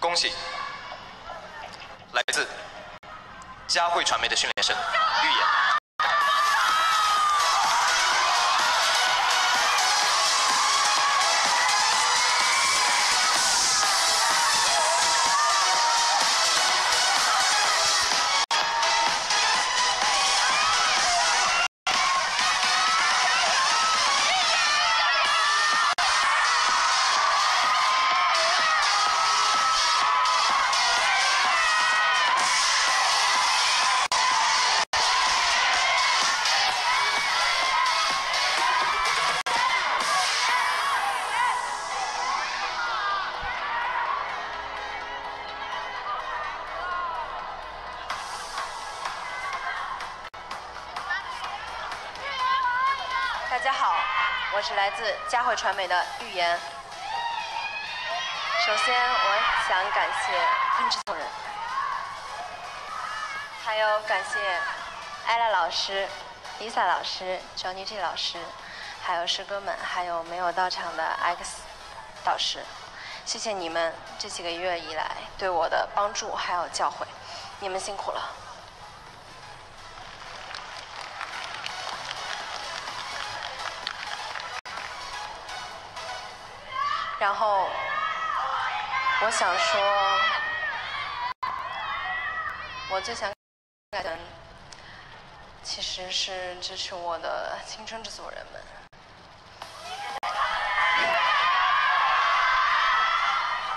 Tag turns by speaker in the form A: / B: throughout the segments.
A: 恭喜来自佳慧传媒的训练生预言。
B: 大家好，我是来自佳慧传媒的预言。首先，我想感谢音制作人，还有感谢艾拉老师、Lisa 老师、Johnny J 老师，还有师哥们，还有没有到场的 X 导师。谢谢你们这几个月以来对我的帮助还有教诲，你们辛苦了。然后，我想说，我最想感恩，其实是支持我的青春制作人们。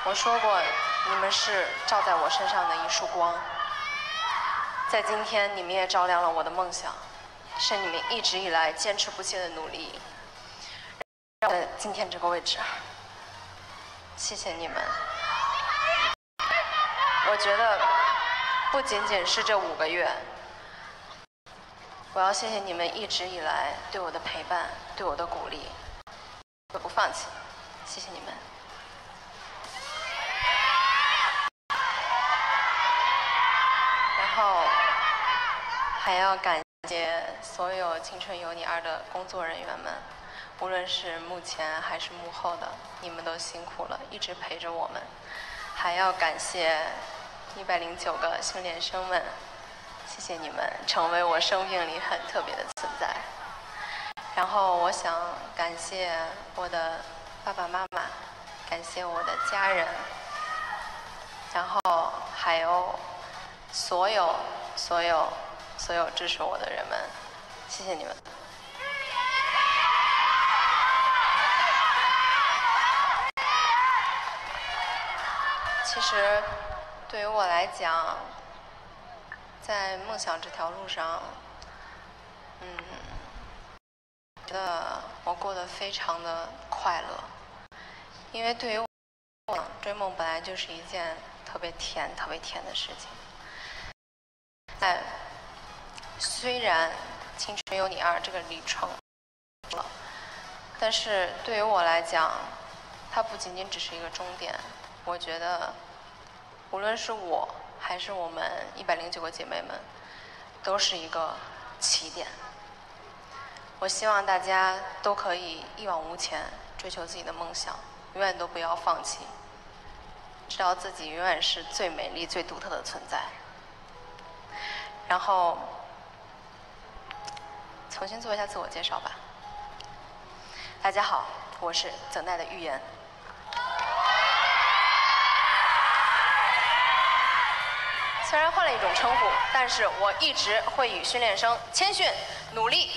B: 我说过，你们是照在我身上的一束光，在今天，你们也照亮了我的梦想，是你们一直以来坚持不懈的努力，让我今天这个位置。谢谢你们，我觉得不仅仅是这五个月，我要谢谢你们一直以来对我的陪伴、对我的鼓励，我不放弃，谢谢你们。然后还要感谢所有《青春有你二》的工作人员们。无论是幕前还是幕后的，你们都辛苦了，一直陪着我们。还要感谢一百零九个训练生们，谢谢你们，成为我生命里很特别的存在。然后我想感谢我的爸爸妈妈，感谢我的家人，然后还有所有所有所有支持我的人们，谢谢你们。其实，对于我来讲，在梦想这条路上，嗯，觉得我过得非常的快乐。因为对于我，追梦本来就是一件特别甜、特别甜的事情。但虽然《青春有你二》这个里程了，但是对于我来讲，它不仅仅只是一个终点。我觉得，无论是我还是我们一百零九个姐妹们，都是一个起点。我希望大家都可以一往无前，追求自己的梦想，永远都不要放弃，知道自己永远是最美丽、最独特的存在。然后，重新做一下自我介绍吧。大家好，我是等待的预言。虽然换了一种称呼，但是我一直会与训练生谦逊、努力，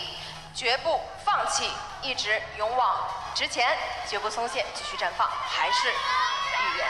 B: 绝不放弃，一直勇往直前，绝不松懈，继续绽放，还是预言。